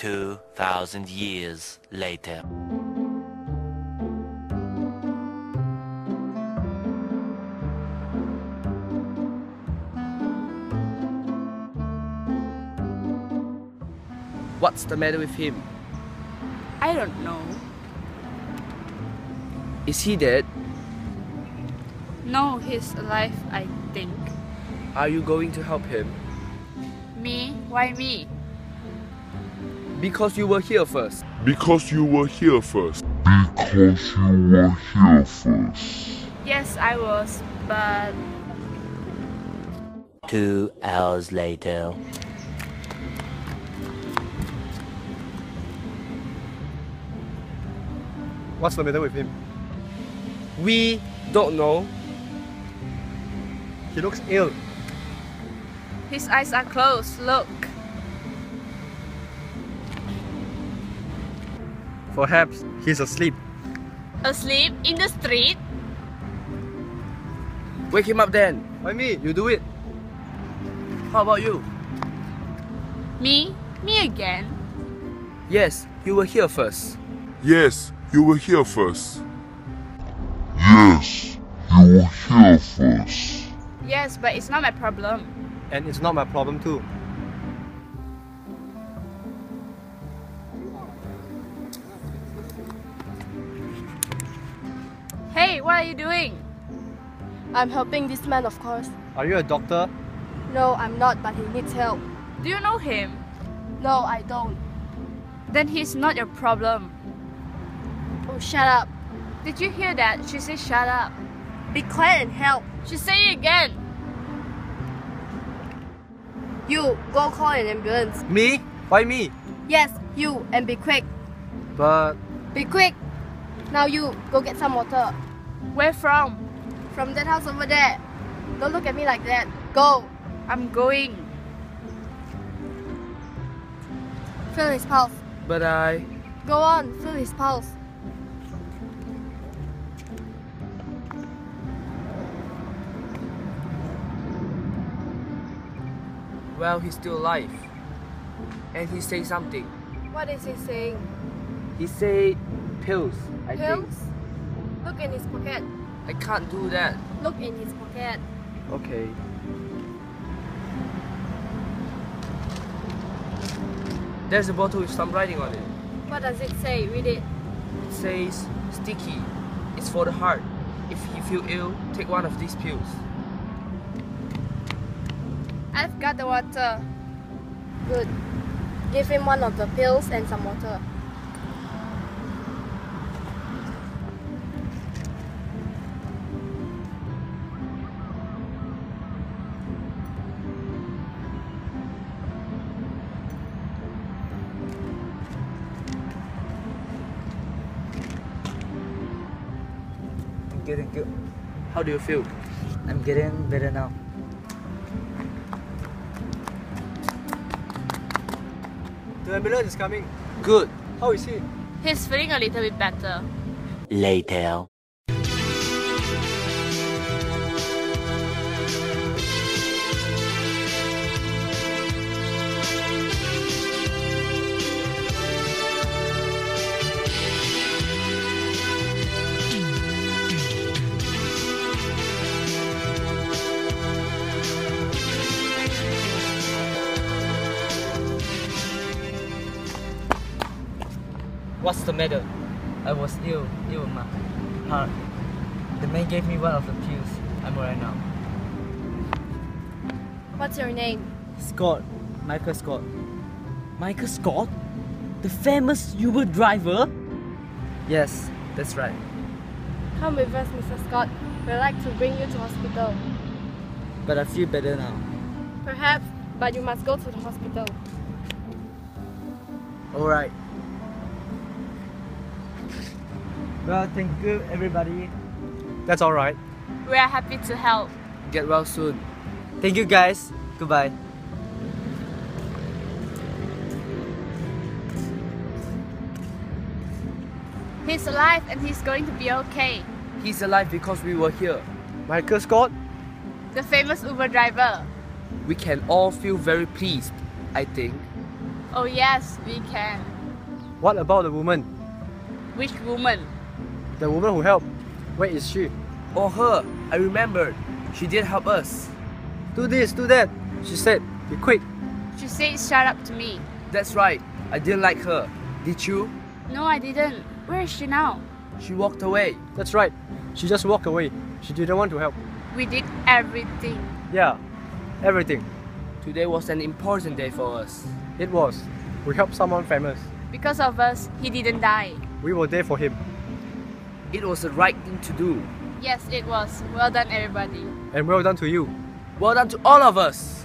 Two thousand years later. What's the matter with him? I don't know. Is he dead? No, he's alive, I think. Are you going to help him? Me? Why me? Because you were here first. Because you were here first. Because you were here first. Yes, I was, but Two hours later. What's the matter with him? We don't know. He looks ill. his eyes are closed. Look. Perhaps he's asleep. Asleep in the street? Wake him up then. Why me? You do it. How about you? Me? Me again? Yes, you were here first. Yes, you were here first. Yes, you were here first. Yes, but it's not my problem. And it's not my problem too. Are you doing? I'm helping this man, of course. Are you a doctor? No, I'm not, but he needs help. Do you know him? No, I don't. Then he's not your problem. Oh, shut up. Did you hear that? She said shut up. Be quiet and help. She said it again. You, go call an ambulance. Me? Why me? Yes, you, and be quick. But Be quick. Now you, go get some water. Where from? From that house over there. Don't look at me like that. Go. I'm going. Feel his pulse. But I. Go on, feel his pulse. Well, he's still alive. And he said something. What is he saying? He said pills, I Pills? think. Look in his pocket. I can't do that. Look in his pocket. Okay. There's a bottle with some writing on it. What does it say? Read it. It says sticky. It's for the heart. If you feel ill, take one of these pills. I've got the water. Good. Give him one of the pills and some water. I'm getting good. How do you feel? I'm getting better now. the ambulance is coming. Good. How is he? He's feeling a little bit better. Later. What's the matter? I was ill, ill in my heart. The man gave me one of the pills. I'm alright now. What's your name? Scott, Michael Scott. Michael Scott? The famous Uber driver? Yes, that's right. Come with us, Mr. Scott. We'd like to bring you to hospital. But I feel better now. Perhaps But you must go to the hospital. Alright. Well, thank you, everybody. That's alright. We are happy to help. Get well soon. Thank you, guys. Goodbye. He's alive and he's going to be okay. He's alive because we were here. Michael Scott? The famous Uber driver. We can all feel very pleased, I think. Oh yes, we can. What about the woman? Which woman? The woman who helped. Where is she? Oh, her. I remembered. She did help us. Do this, do that. She said, be quick. She said shut up to me. That's right. I didn't like her. Did you? No, I didn't. Where is she now? She walked away. That's right. She just walked away. She didn't want to help. We did everything. Yeah, everything. Today was an important day for us. It was. We helped someone famous. Because of us, he didn't die. We were there for him. It was the right thing to do. Yes, it was. Well done, everybody. And well done to you. Well done to all of us.